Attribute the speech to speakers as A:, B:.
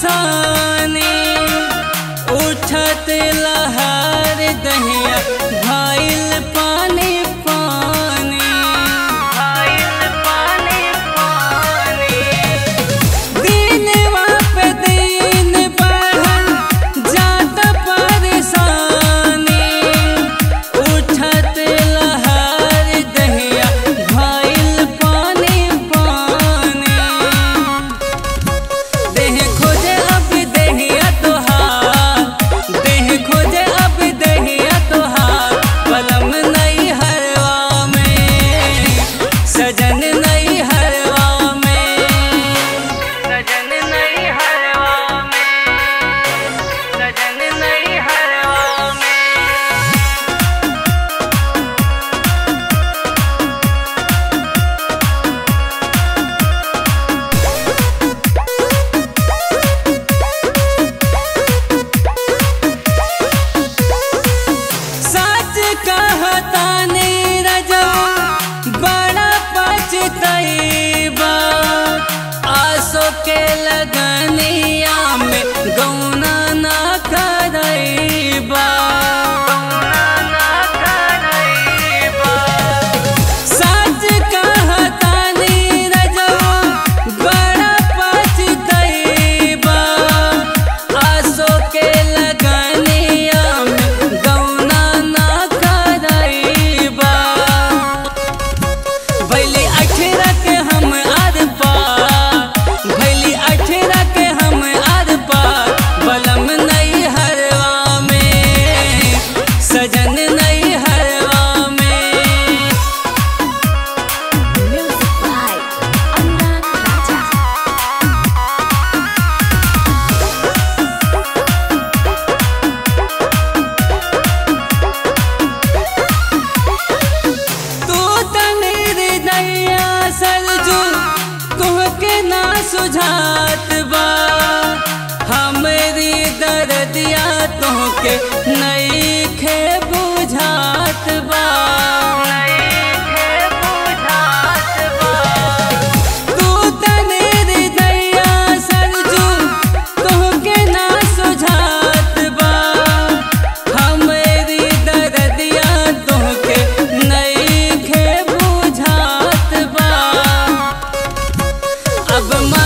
A: साने उठत लहर दहिया। ना सुझात बा। हमारी दर्दिया तो के ना Above my